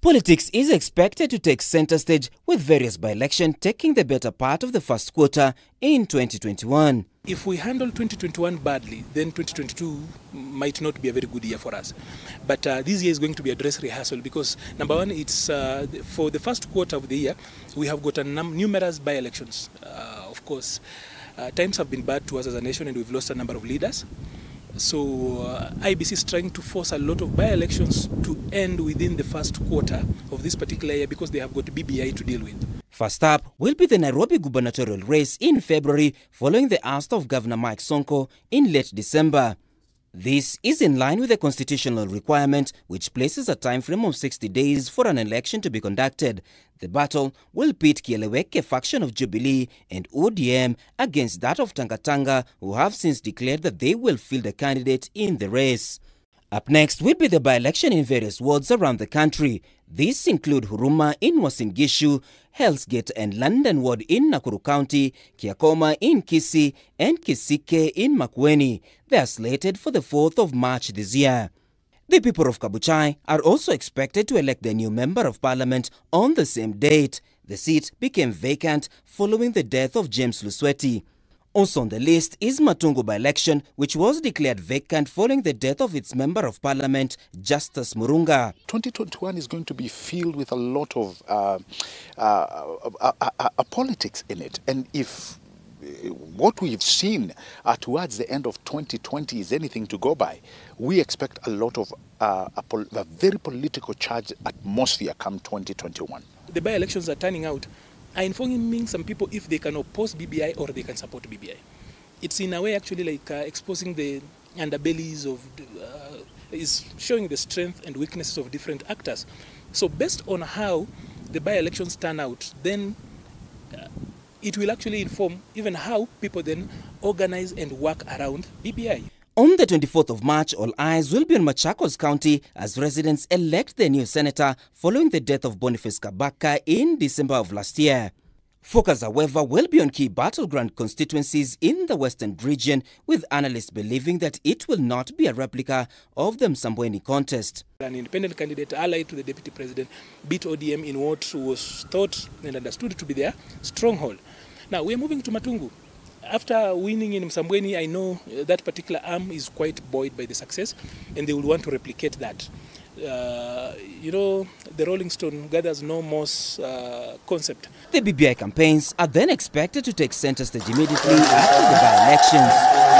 Politics is expected to take center stage with various by-election taking the better part of the first quarter in 2021. If we handle 2021 badly, then 2022 might not be a very good year for us. But uh, this year is going to be a dress rehearsal because number one, it's uh, for the first quarter of the year, we have got numerous by-elections. Uh, of course, uh, times have been bad to us as a nation and we've lost a number of leaders. So uh, IBC is trying to force a lot of by-elections to end within the first quarter of this particular year because they have got BBI to deal with. First up will be the Nairobi gubernatorial race in February following the oust of Governor Mike Sonko in late December. This is in line with the constitutional requirement which places a time frame of 60 days for an election to be conducted. The battle will pit Kieleweke faction of Jubilee and ODM against that of Tangatanga who have since declared that they will field a candidate in the race. Up next will be the by-election in various wards around the country. These include Huruma in Uasin Gishu, Hell's Gate and London Ward in Nakuru County, Kiakoma in Kisii, and Kisike in Makueni. They are slated for the 4th of March this year. The people of Kabuchai are also expected to elect their new member of parliament on the same date. The seat became vacant following the death of James Lusweti. Also on the list is Matungu by-election, which was declared vacant following the death of its member of parliament, Justice Murunga. 2021 is going to be filled with a lot of uh, uh, uh, uh politics in it. And if what we've seen uh, towards the end of 2020 is anything to go by, we expect a lot of uh, a, pol- a very political charged atmosphere come 2021. The by-elections are turning out are informing some people if they can oppose BBI or they can support BBI. It's in a way actually like uh, exposing the underbellies of, uh, is showing the strength and weaknesses of different actors. So based on how the by-elections turn out, then uh, it will actually inform even how people then organize and work around BBI. On the 24th of March, all eyes will be on Machakos County as residents elect their new senator following the death of Boniface Kabaka in December of last year. Focus, however, will be on key battleground constituencies in the western region, with analysts believing that it will not be a replica of the Msambweni contest. An independent candidate allied to the deputy president beat ODM in what was thought and understood to be their stronghold. Now we are moving to Matungu after winning in Msambweni, I know uh, that particular arm is quite buoyed by the success, and they will want to replicate that. Uh, you know, the Rolling Stone gathers no moss uh, concept. The BBI campaigns are then expected to take center stage immediately after the by-elections.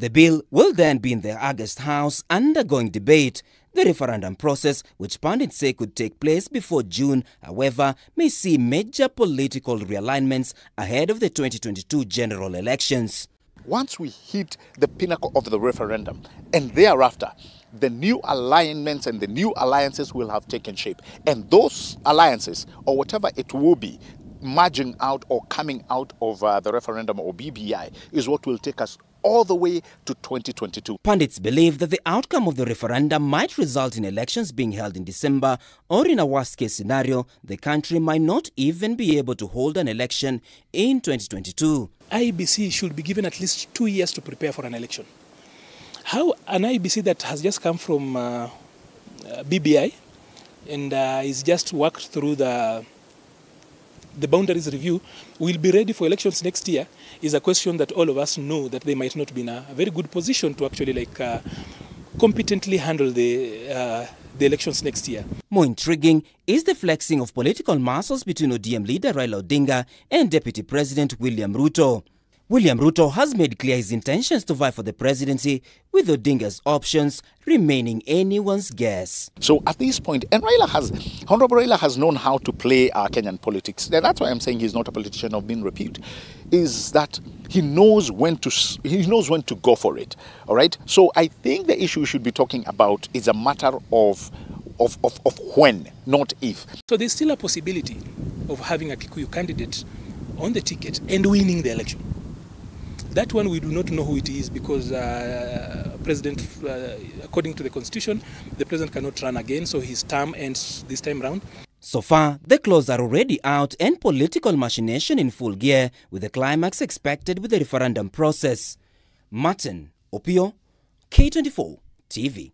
The bill will then be in the August House undergoing debate. The referendum process, which pundits say could take place before June, however, may see major political realignments ahead of the 2022 general elections. Once we hit the pinnacle of the referendum and thereafter, the new alignments and the new alliances will have taken shape. And those alliances, or whatever it will be, merging out or coming out of uh, the referendum or BBI, is what will take us all the way to 2022. Pundits believe that the outcome of the referendum might result in elections being held in December, or in a worst case scenario, the country might not even be able to hold an election in 2022. IEBC should be given at least two years to prepare for an election. How an IEBC that has just come from uh, uh, BBI and uh, is just worked through the the boundaries review will be ready for elections next year is a question that all of us know that they might not be in a very good position to actually like uh, competently handle the uh, the elections next year. More intriguing is the flexing of political muscles between ODM leader Raila Odinga and Deputy President William Ruto. William Ruto has made clear his intentions to vie for the presidency, with Odinga's options remaining anyone's guess. So at this point, and Raila has, Honorable Raila has known how to play uh, Kenyan politics. That's why I'm saying he's not a politician of being repute. Is that he knows when to he knows when to go for it. All right. So I think the issue we should be talking about is a matter of of, of, of when, not if. So there's still a possibility of having a Kikuyu candidate on the ticket and winning the election. That one we do not know who it is because uh, President, uh, according to the Constitution, the President cannot run again, so his term ends this time round. So far, the clothes are already out and political machination in full gear, with the climax expected with the referendum process. Martin Opiyo, K24 TV.